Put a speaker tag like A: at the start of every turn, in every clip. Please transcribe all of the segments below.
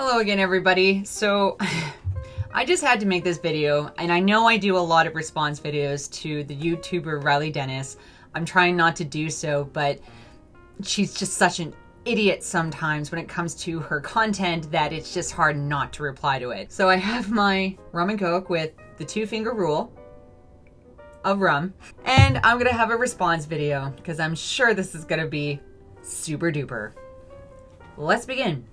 A: Hello again, everybody. So, I just had to make this video, and I know I do a lot of response videos to the YouTuber Riley Dennis. I'm trying not to do so, but she's just such an idiot sometimes when it comes to her content that it's just hard not to reply to it. So I have my rum and coke with the two finger rule of rum, and I'm gonna have a response video because I'm sure this is gonna be super duper. Let's begin.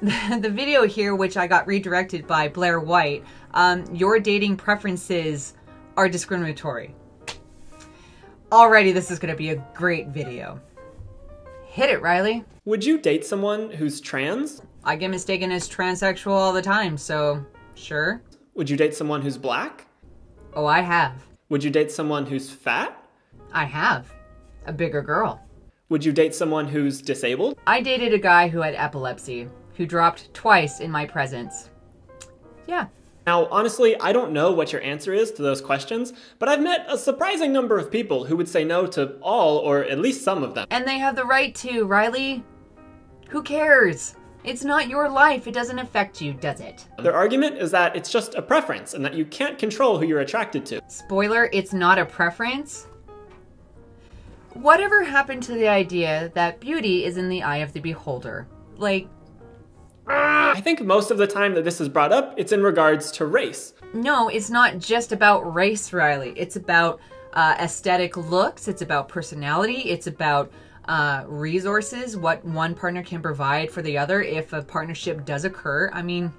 A: the video here, which I got redirected by Blair White, um, your dating preferences are discriminatory. Already, this is going to be a great video. Hit it, Riley.
B: Would you date someone who's trans?
A: I get mistaken as transsexual all the time, so sure.
B: Would you date someone who's black?
A: Oh, I have.
B: Would you date someone who's fat?
A: I have. A bigger girl.
B: Would you date someone who's disabled?
A: I dated a guy who had epilepsy, who dropped twice in my presence. Yeah.
B: Now, honestly, I don't know what your answer is to those questions, but I've met a surprising number of people who would say no to all or at least some of them.
A: And they have the right to, Riley. Who cares? It's not your life. It doesn't affect you, does it?
B: Their argument is that it's just a preference and that you can't control who you're attracted to.
A: Spoiler, it's not a preference. Whatever happened to the idea that beauty is in the eye of the beholder? Like,
B: I think most of the time that this is brought up, it's in regards to race.
A: no, it's not just about race, Riley. It's about uh, aesthetic looks, it's about personality, it's about uh, resources, what one partner can provide for the other if a partnership does occur. I mean,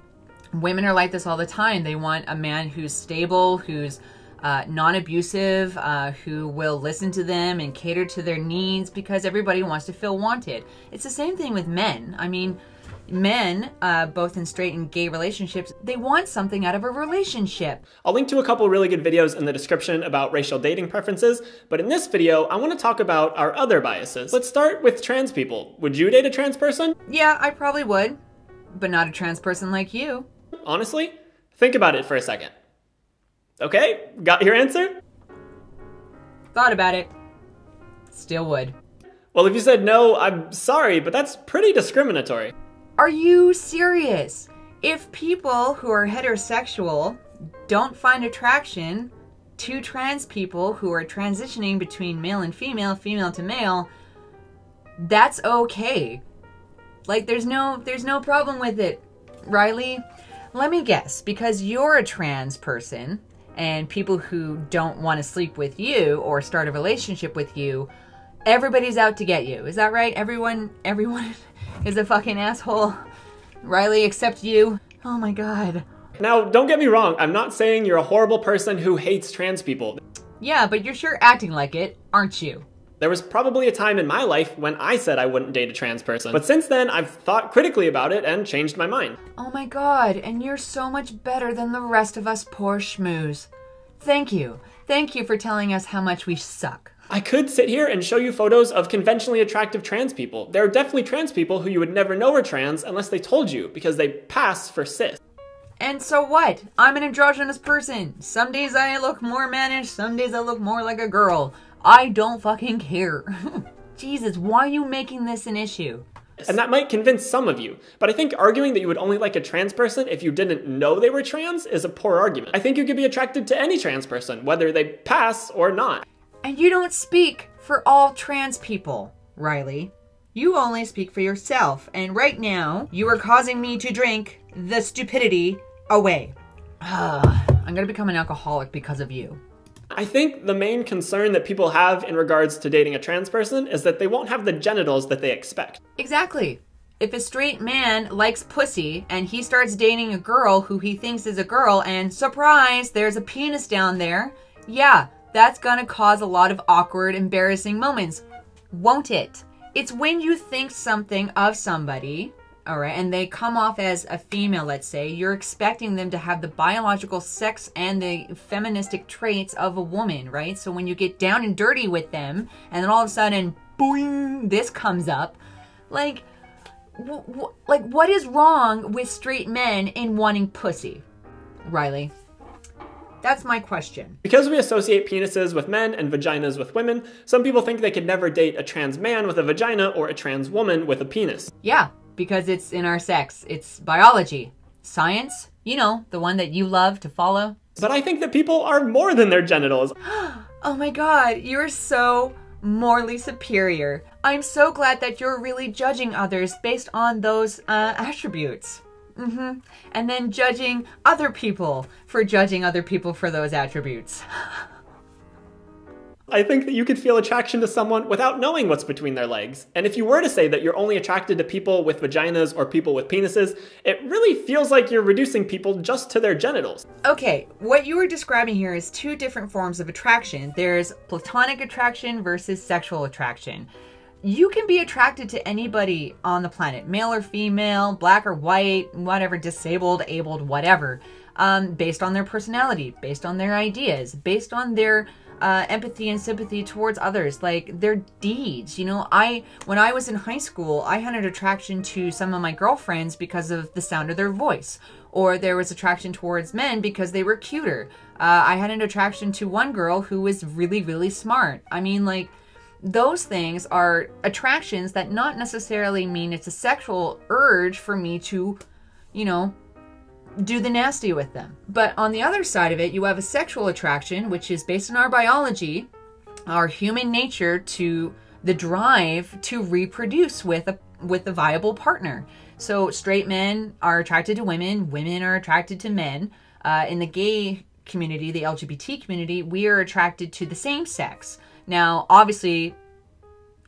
A: women are like this all the time. They want a man who's stable, who's uh, non abusive, uh, who will listen to them and cater to their needs because everybody wants to feel wanted. It's the same thing with men. I mean, men, uh, both in straight and gay relationships, they want something out of a relationship.
B: I'll link to a couple really good videos in the description about racial dating preferences, but in this video, I want to talk about our other biases. Let's start with trans people. Would you date a trans person?
A: Yeah, I probably would, but not a trans person like you.
B: Honestly? Think about it for a second. Okay, got your answer?
A: Thought about it. Still would.
B: Well, if you said no, I'm sorry, but that's pretty discriminatory.
A: Are you serious? If people who are heterosexual don't find attraction to trans people who are transitioning between male and female, female to male, that's okay. Like there's no there's no problem with it. Riley, let me guess, because you're a trans person and people who don't want to sleep with you or start a relationship with you, everybody's out to get you. Is that right? Everyone everyone is a fucking asshole. Riley, except you. Oh my god.
B: Now, don't get me wrong, I'm not saying you're a horrible person who hates trans people.
A: Yeah, but you're sure acting like it, aren't you?
B: There was probably a time in my life when I said I wouldn't date a trans person, but since then I've thought critically about it and changed my mind.
A: Oh my god, and you're so much better than the rest of us poor schmoos. Thank you. Thank you for telling us how much we suck.
B: I could sit here and show you photos of conventionally attractive trans people. There are definitely trans people who you would never know are trans unless they told you, because they pass for cis.
A: And so what? I'm an androgynous person. Some days I look more mannish, some days I look more like a girl. I don't fucking care. Jesus, why are you making this an issue?
B: And that might convince some of you, but I think arguing that you would only like a trans person if you didn't know they were trans is a poor argument. I think you could be attracted to any trans person, whether they pass or not.
A: And you don't speak for all trans people, Riley. You only speak for yourself, and right now, you are causing me to drink the stupidity away. I'm gonna become an alcoholic because of you.
B: I think the main concern that people have in regards to dating a trans person is that they won't have the genitals that they expect.
A: Exactly. If a straight man likes pussy and he starts dating a girl who he thinks is a girl, and surprise, there's a penis down there, yeah, that's gonna cause a lot of awkward, embarrassing moments, won't it? It's when you think something of somebody, all right, and they come off as a female, let's say, you're expecting them to have the biological sex and the feministic traits of a woman, right? So when you get down and dirty with them, and then all of a sudden, boing, this comes up, like, like what is wrong with straight men in wanting pussy, Riley? That's my question.
B: Because we associate penises with men and vaginas with women, some people think they could never date a trans man with a vagina or a trans woman with a penis.
A: Yeah, because it's in our sex. It's biology. Science, you know, the one that you love to follow.
B: But I think that people are more than their genitals.
A: Oh my god, you're so morally superior. I'm so glad that you're really judging others based on those uh, attributes. Hmm And then judging other people for judging other people for those attributes.
B: I think that you could feel attraction to someone without knowing what's between their legs. And if you were to say that you're only attracted to people with vaginas or people with penises, it really feels like you're reducing people just to their genitals.
A: Okay, what you were describing here is two different forms of attraction. There's platonic attraction versus sexual attraction. You can be attracted to anybody on the planet, male or female, black or white, whatever, disabled, abled, whatever, um, based on their personality, based on their ideas, based on their uh, empathy and sympathy towards others, like their deeds. You know, I when I was in high school, I had an attraction to some of my girlfriends because of the sound of their voice, or there was attraction towards men because they were cuter. Uh, I had an attraction to one girl who was really, really smart. I mean, like those things are attractions that not necessarily mean it's a sexual urge for me to, you know, do the nasty with them. But on the other side of it, you have a sexual attraction, which is based on our biology, our human nature to the drive to reproduce with a with a viable partner. So straight men are attracted to women, women are attracted to men. Uh, in the gay community, the LGBT community, we are attracted to the same sex. Now, obviously,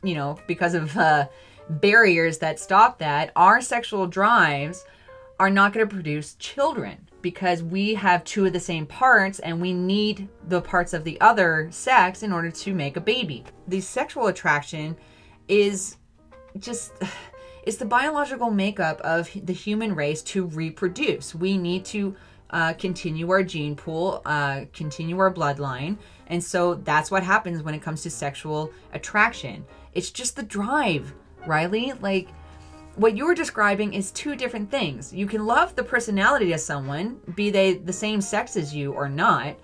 A: you know, because of uh, barriers that stop that, our sexual drives are not going to produce children because we have two of the same parts and we need the parts of the other sex in order to make a baby. The sexual attraction is just it's the biological makeup of the human race to reproduce. We need to uh, continue our gene pool, uh, continue our bloodline, and so that's what happens when it comes to sexual attraction. It's just the drive, Riley. Like what you're describing is two different things. You can love the personality of someone, be they the same sex as you or not,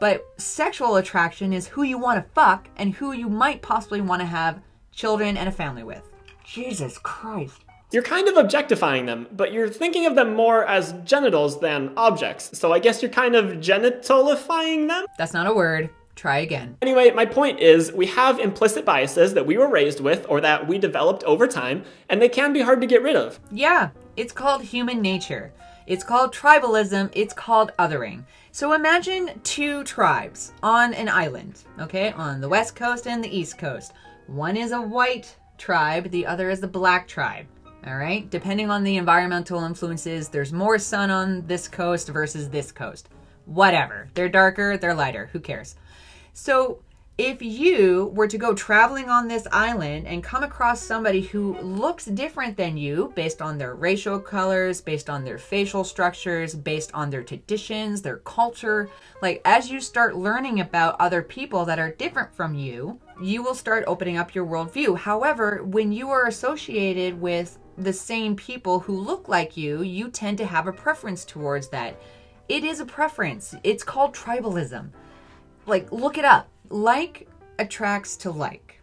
A: but sexual attraction is who you want to fuck and who you might possibly want to have children and a family with. Jesus Christ.
B: You're kind of objectifying them, but you're thinking of them more as genitals than objects. So I guess you're kind of genitalifying them?
A: That's not a word. Try again.
B: Anyway, my point is we have implicit biases that we were raised with or that we developed over time, and they can be hard to get rid of.
A: Yeah, it's called human nature. It's called tribalism. It's called othering. So imagine two tribes on an island, okay, on the west coast and the east coast. One is a white tribe, the other is the black tribe. All right, depending on the environmental influences, there's more sun on this coast versus this coast. Whatever. They're darker, they're lighter. Who cares? So, if you were to go traveling on this island and come across somebody who looks different than you based on their racial colors, based on their facial structures, based on their traditions, their culture, like as you start learning about other people that are different from you, you will start opening up your worldview. However, when you are associated with the same people who look like you, you tend to have a preference towards that. It is a preference, it's called tribalism like look it up. Like attracts to like.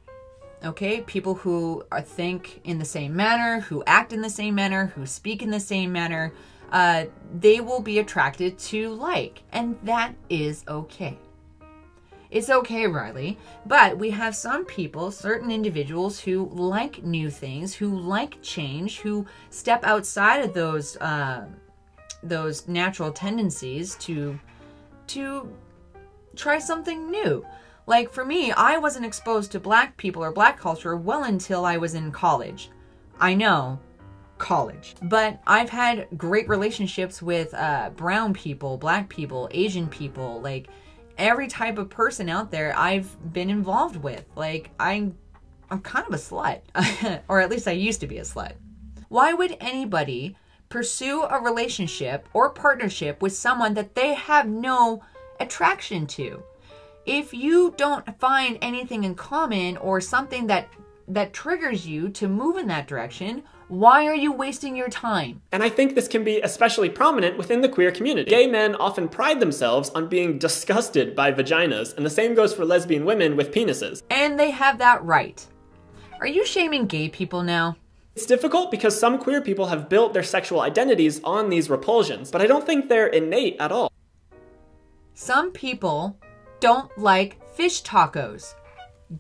A: Okay? People who are, think in the same manner, who act in the same manner, who speak in the same manner, uh, they will be attracted to like. And that is okay. It's okay, Riley. But we have some people, certain individuals who like new things, who like change, who step outside of those uh, those natural tendencies to to try something new. Like for me, I wasn't exposed to black people or black culture well until I was in college. I know, college. But I've had great relationships with uh, brown people, black people, Asian people, like every type of person out there I've been involved with. Like I'm I'm kind of a slut. or at least I used to be a slut. Why would anybody pursue a relationship or partnership with someone that they have no attraction to. If you don't find anything in common or something that that triggers you to move in that direction, why are you wasting your time?
B: And I think this can be especially prominent within the queer community. Gay men often pride themselves on being disgusted by vaginas, and the same goes for lesbian women with penises.
A: And they have that right. Are you shaming gay people now?
B: It's difficult because some queer people have built their sexual identities on these repulsions, but I don't think they're innate at all.
A: Some people don't like fish tacos.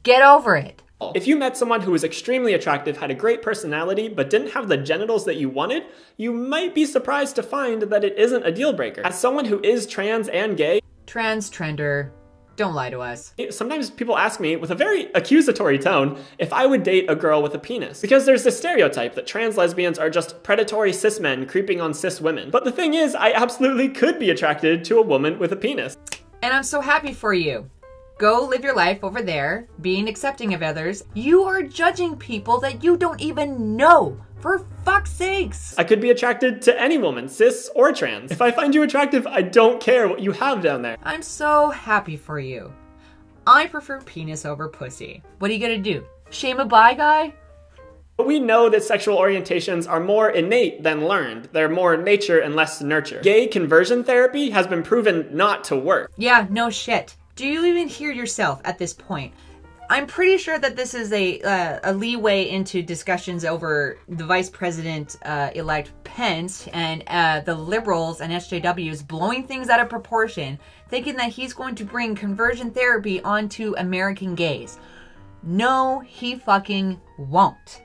A: Get over it.
B: If you met someone who was extremely attractive, had a great personality, but didn't have the genitals that you wanted, you might be surprised to find that it isn't a deal breaker. As someone who is trans and gay,
A: Trans trender, don't lie to us.
B: sometimes people ask me with a very accusatory tone if I would date a girl with a penis. Because there's this stereotype that trans lesbians are just predatory cis men creeping on cis women. But the thing is, I absolutely could be attracted to a woman with a penis.
A: And I'm so happy for you. Go live your life over there, being accepting of others. You are judging people that you don't even know. For fuck's sakes.
B: I could be attracted to any woman, cis or trans. If I find you attractive, I don't care what you have down there.
A: I'm so happy for you. I prefer penis over pussy. What are you gonna do? Shame a bi guy?
B: But we know that sexual orientations are more innate than learned. They're more nature and less nurture. Gay conversion therapy has been proven not to work.
A: Yeah, no shit. Do you even hear yourself at this point? I'm pretty sure that this is a uh, a leeway into discussions over the vice president uh, elect Pence and uh, the liberals and SJWs blowing things out of proportion, thinking that he's going to bring conversion therapy onto American gays. No, he fucking won't.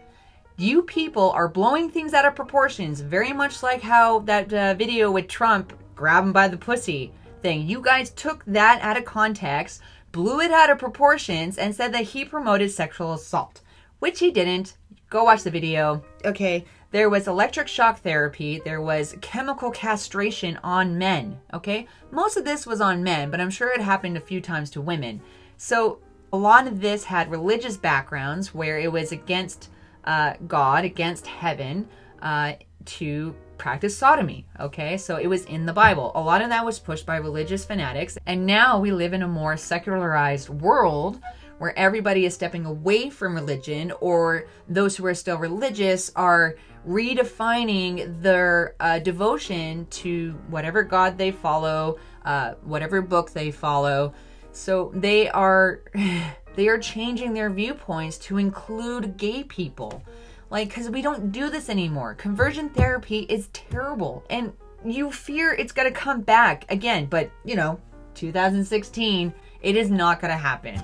A: You people are blowing things out of proportions, very much like how that uh, video with Trump grab him by the pussy thing. You guys took that out of context, blew it out of proportions, and said that he promoted sexual assault, which he didn't. Go watch the video. Okay, there was electric shock therapy, there was chemical castration on men. Okay, most of this was on men, but I'm sure it happened a few times to women. So a lot of this had religious backgrounds where it was against uh, God, against heaven, uh, to practice sodomy. Okay, so it was in the Bible. A lot of that was pushed by religious fanatics, and now we live in a more secularized world where everybody is stepping away from religion, or those who are still religious are redefining their uh, devotion to whatever God they follow, uh, whatever book they follow. So they are they are changing their viewpoints to include gay people. Like, because we don't do this anymore. Conversion therapy is terrible. And you fear it's going to come back again. But, you know, 2016, it is not going to happen.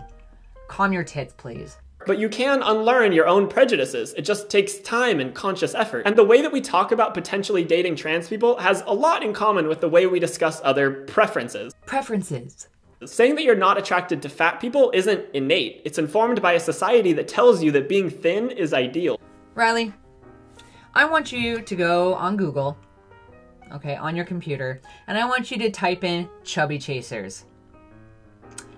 A: Calm your tits, please.
B: But you can unlearn your own prejudices. It just takes time and conscious effort. And the way that we talk about potentially dating trans people has a lot in common with the way we discuss other preferences.
A: Preferences.
B: Saying that you're not attracted to fat people isn't innate. It's informed by a society that tells you that being thin is ideal.
A: Riley, I want you to go on Google, okay, on your computer, and I want you to type in chubby chasers.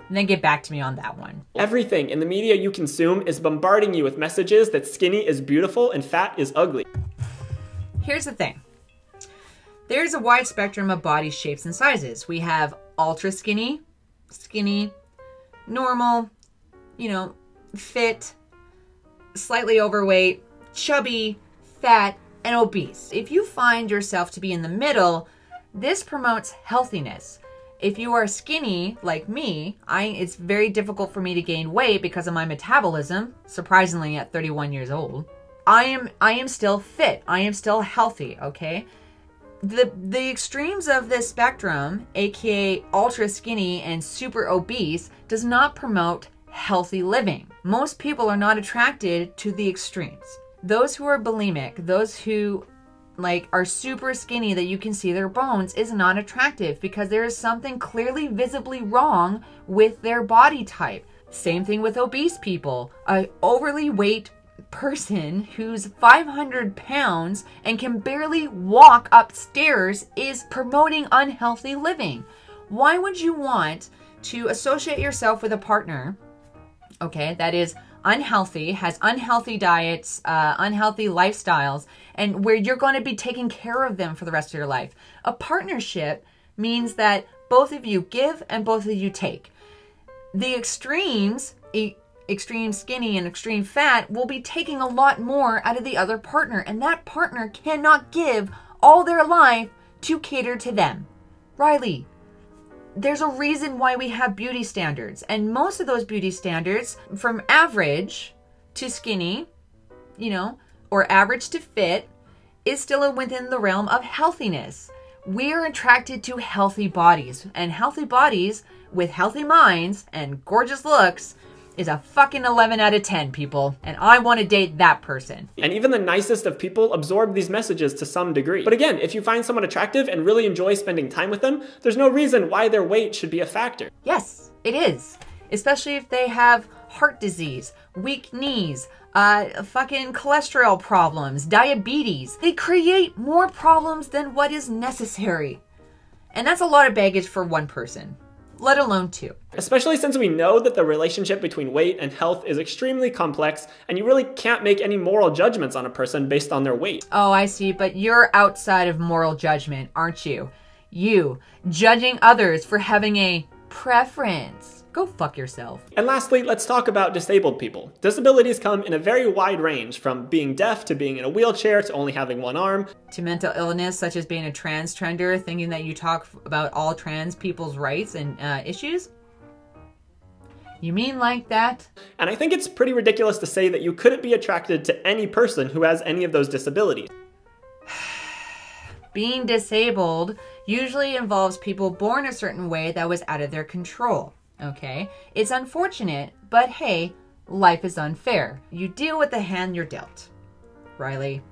A: And then get back to me on that one.
B: Everything in the media you consume is bombarding you with messages that skinny is beautiful and fat is ugly.
A: Here's the thing there's a wide spectrum of body shapes and sizes. We have ultra skinny, skinny, normal, you know, fit, slightly overweight, chubby, fat, and obese. If you find yourself to be in the middle, this promotes healthiness. If you are skinny like me, I it's very difficult for me to gain weight because of my metabolism, surprisingly at 31 years old. I am I am still fit. I am still healthy, okay? The the extremes of this spectrum, aka ultra skinny and super obese, does not promote healthy living. Most people are not attracted to the extremes those who are bulimic, those who like are super skinny that you can see their bones is not attractive because there is something clearly visibly wrong with their body type. Same thing with obese people. A overly weight person who's 500 pounds and can barely walk upstairs is promoting unhealthy living. Why would you want to associate yourself with a partner, okay, that is unhealthy, has unhealthy diets, uh, unhealthy lifestyles, and where you're going to be taking care of them for the rest of your life. A partnership means that both of you give and both of you take. The extremes extreme skinny and extreme fat will be taking a lot more out of the other partner, and that partner cannot give all their life to cater to them. Riley, there's a reason why we have beauty standards, and most of those beauty standards, from average to skinny, you know, or average to fit, is still within the realm of healthiness. We're attracted to healthy bodies, and healthy bodies with healthy minds and gorgeous looks is a fucking 11 out of 10, people. And I want to date that person.
B: And even the nicest of people absorb these messages to some degree. But again, if you find someone attractive and really enjoy spending time with them, there's no reason why their weight should be a factor.
A: Yes, it is. Especially if they have heart disease, weak knees, uh, fucking cholesterol problems, diabetes. They create more problems than what is necessary. And that's a lot of baggage for one person let alone two.
B: Especially since we know that the relationship between weight and health is extremely complex, and you really can't make any moral judgments on a person based on their weight.
A: Oh, I see, but you're outside of moral judgment, aren't you? You, judging others for having a preference. Go fuck yourself.
B: And lastly, let's talk about disabled people. Disabilities come in a very wide range, from being deaf to being in a wheelchair to only having one arm.
A: To mental illness, such as being a trans trender, thinking that you talk about all trans people's rights and uh, issues. You mean like that?
B: And I think it's pretty ridiculous to say that you couldn't be attracted to any person who has any of those disabilities.
A: Being disabled usually involves people born a certain way that was out of their control. Okay? It's unfortunate, but hey, life is unfair. You deal with the hand you're dealt. Riley.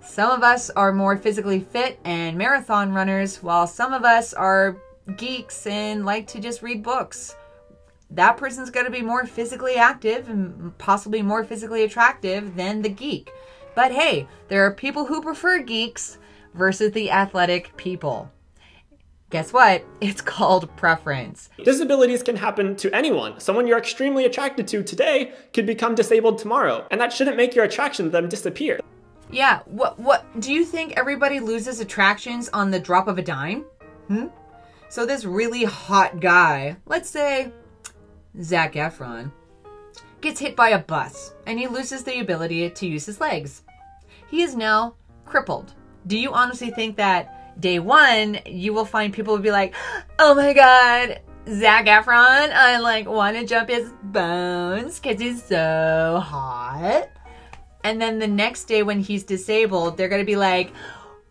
A: Some of us are more physically fit and marathon runners, while some of us are geeks and like to just read books. That person's going to be more physically active and possibly more physically attractive than the geek. But hey, there are people who prefer geeks versus the athletic people. Guess what? It's called preference.
B: Disabilities can happen to anyone. Someone you're extremely attracted to today could become disabled tomorrow, and that shouldn't make your attraction to them disappear.
A: Yeah, what what do you think everybody loses attractions on the drop of a dime? Hmm? So this really hot guy, let's say Zac Efron, gets hit by a bus and he loses the ability to use his legs. He is now crippled. Do you honestly think that day one, you will find people will be like, oh my god, Zac Efron, I like want to jump his bones because he's so hot. And then the next day when he's disabled, they're gonna be like,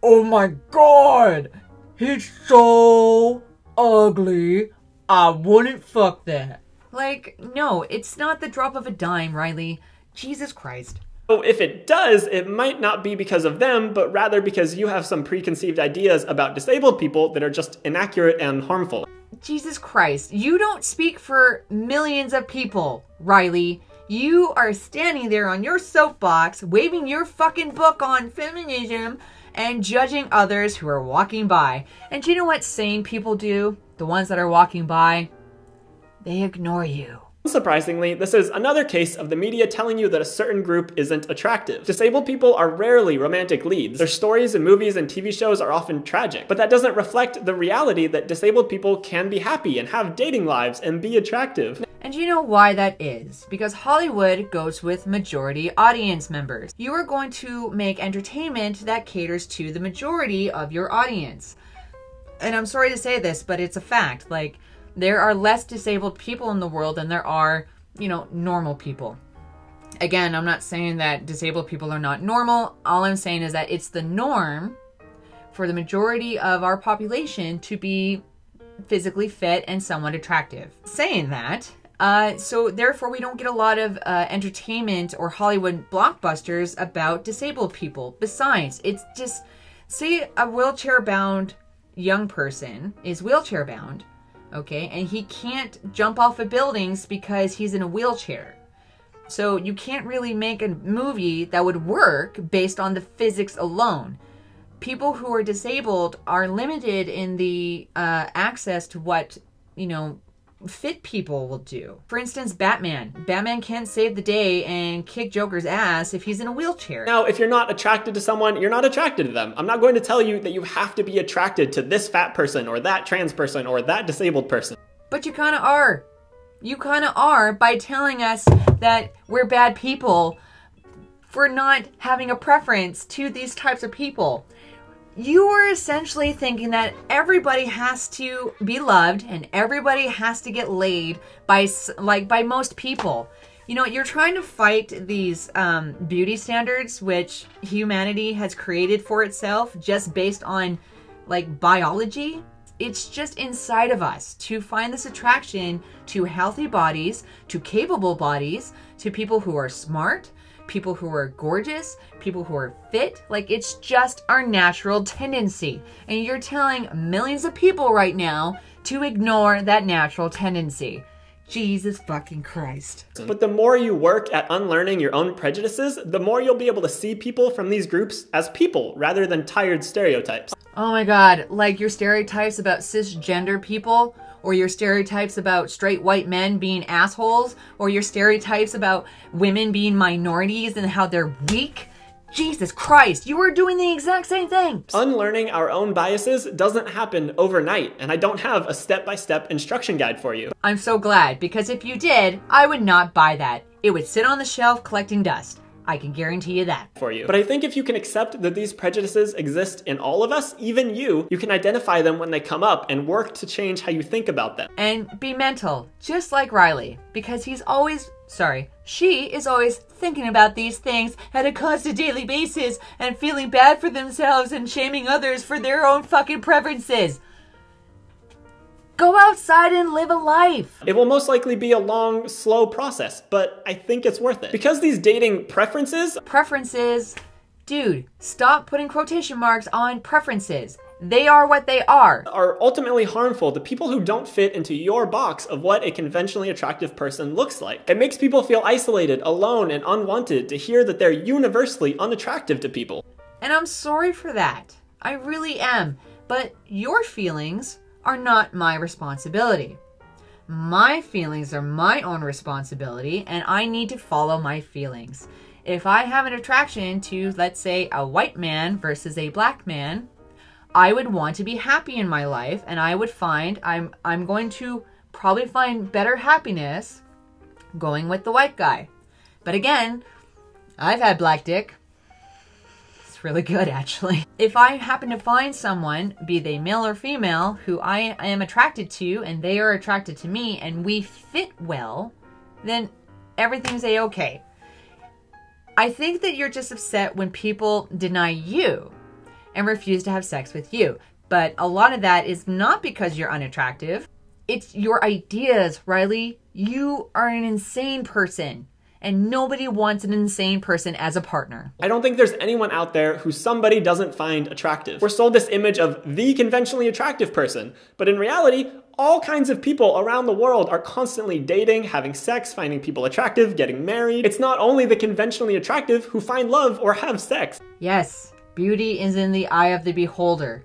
A: oh my god, he's so ugly. I wouldn't fuck that. Like, no, it's not the drop of a dime, Riley. Jesus Christ.
B: So if it does, it might not be because of them, but rather because you have some preconceived ideas about disabled people that are just inaccurate and harmful.
A: Jesus Christ, you don't speak for millions of people, Riley. You are standing there on your soapbox, waving your fucking book on feminism and judging others who are walking by. And you know what sane people do? The ones that are walking by? They ignore you.
B: Unsurprisingly, this is another case of the media telling you that a certain group isn't attractive. Disabled people are rarely romantic leads. Their stories in movies and TV shows are often tragic, but that doesn't reflect the reality that disabled people can be happy and have dating lives and be attractive.
A: And you know why that is? Because Hollywood goes with majority audience members. You are going to make entertainment that caters to the majority of your audience. And I'm sorry to say this, but it's a fact. Like, there are less disabled people in the world than there are, you know, normal people. Again, I'm not saying that disabled people are not normal. All I'm saying is that it's the norm for the majority of our population to be physically fit and somewhat attractive. Saying that, uh, so therefore we don't get a lot of uh, entertainment or Hollywood blockbusters about disabled people. Besides, it's just say a wheelchair bound young person is wheelchair bound okay? And he can't jump off of buildings because he's in a wheelchair. So you can't really make a movie that would work based on the physics alone. People who are disabled are limited in the uh, access to what, you know, fit people will do. For instance, Batman. Batman can't save the day and kick Joker's ass if he's in a wheelchair.
B: Now, if you're not attracted to someone, you're not attracted to them. I'm not going to tell you that you have to be attracted to this fat person or that trans person or that disabled person.
A: But you kind of are. You kind of are by telling us that we're bad people for not having a preference to these types of people. You are essentially thinking that everybody has to be loved and everybody has to get laid by like by most people. You know, you're trying to fight these um, beauty standards which humanity has created for itself just based on like biology. It's just inside of us to find this attraction to healthy bodies, to capable bodies, to people who are smart, people who are gorgeous, people who are fit. Like it's just our natural tendency. And you're telling millions of people right now to ignore that natural tendency. Jesus fucking Christ.
B: But the more you work at unlearning your own prejudices, the more you'll be able to see people from these groups as people rather than tired stereotypes.
A: Oh my god, like your stereotypes about cisgender people, or your stereotypes about straight white men being assholes, or your stereotypes about women being minorities and how they're weak. Jesus Christ, you were doing the exact same thing.
B: Unlearning our own biases doesn't happen overnight, and I don't have a step by step instruction guide for you.
A: I'm so glad, because if you did, I would not buy that. It would sit on the shelf collecting dust. I can guarantee you that.
B: for you. But I think if you can accept that these prejudices exist in all of us, even you, you can identify them when they come up and work to change how you think about them.
A: And be mental, just like Riley, because he's always, sorry, she is always thinking about these things at a constant daily basis and feeling bad for themselves and shaming others for their own fucking preferences. Go outside and live a life.
B: It will most likely be a long, slow process, but I think it's worth it. Because these dating preferences
A: Preferences, dude, stop putting quotation marks on preferences. They are what they are.
B: are ultimately harmful to people who don't fit into your box of what a conventionally attractive person looks like. It makes people feel isolated, alone, and unwanted to hear that they're universally unattractive to people.
A: And I'm sorry for that. I really am. But your feelings are not my responsibility. My feelings are my own responsibility, and I need to follow my feelings. If I have an attraction to, let's say, a white man versus a black man, I would want to be happy in my life, and I would find I'm I'm going to probably find better happiness going with the white guy. But again, I've had black dick. Really good, actually. If I happen to find someone, be they male or female, who I am attracted to and they are attracted to me and we fit well, then everything's a okay. I think that you're just upset when people deny you and refuse to have sex with you. But a lot of that is not because you're unattractive. It's your ideas, Riley. You are an insane person, and nobody wants an insane person as a partner.
B: I don't think there's anyone out there who somebody doesn't find attractive. We're sold this image of the conventionally attractive person, but in reality, all kinds of people around the world are constantly dating, having sex, finding people attractive, getting married. It's not only the conventionally attractive who find love or have sex.
A: Yes, beauty is in the eye of the beholder.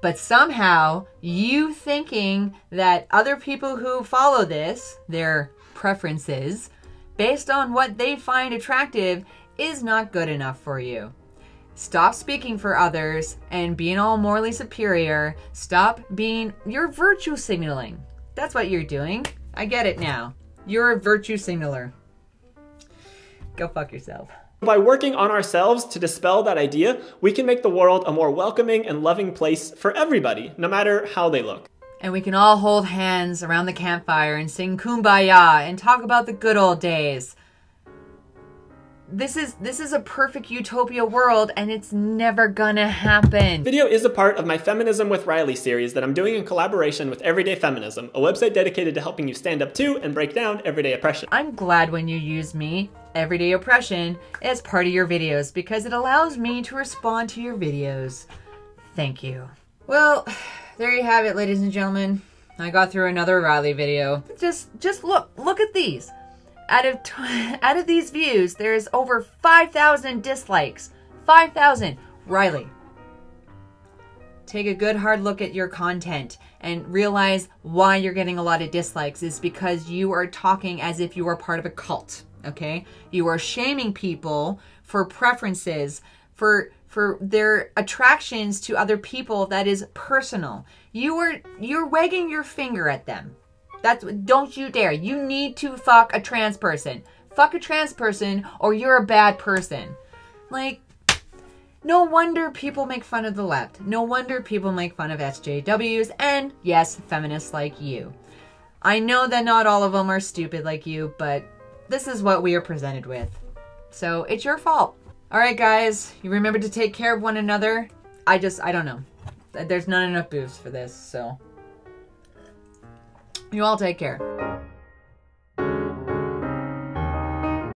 A: But somehow, you thinking that other people who follow this, their preferences, based on what they find attractive, is not good enough for you. Stop speaking for others and being all morally superior. Stop being. You're virtue signaling. That's what you're doing. I get it now. You're a virtue signaler. Go fuck yourself.
B: By working on ourselves to dispel that idea, we can make the world a more welcoming and loving place for everybody, no matter how they look.
A: And we can all hold hands around the campfire and sing kumbaya and talk about the good old days. This is this is a perfect utopia world and it's never gonna happen.
B: Video is a part of my Feminism with Riley series that I'm doing in collaboration with Everyday Feminism, a website dedicated to helping you stand up to and break down everyday oppression.
A: I'm glad when you use me, Everyday Oppression, as part of your videos because it allows me to respond to your videos. Thank you. Well, there you have it, ladies and gentlemen. I got through another Riley video. Just just look, look at these. Out of out of these views, there's over 5,000 dislikes. 5,000. Riley, take a good hard look at your content and realize why you're getting a lot of dislikes is because you are talking as if you are part of a cult okay you are shaming people for preferences for for their attractions to other people that is personal you are you're wagging your finger at them that's don't you dare you need to fuck a trans person fuck a trans person or you're a bad person. Like, no wonder people make fun of the left. No wonder people make fun of SJWs and, yes, feminists like you. I know that not all of them are stupid like you, but this is what we are presented with. So it's your fault. All right, guys, you remember to take care of one another. I just, I don't know. There's not enough booze for this, so. You all take care.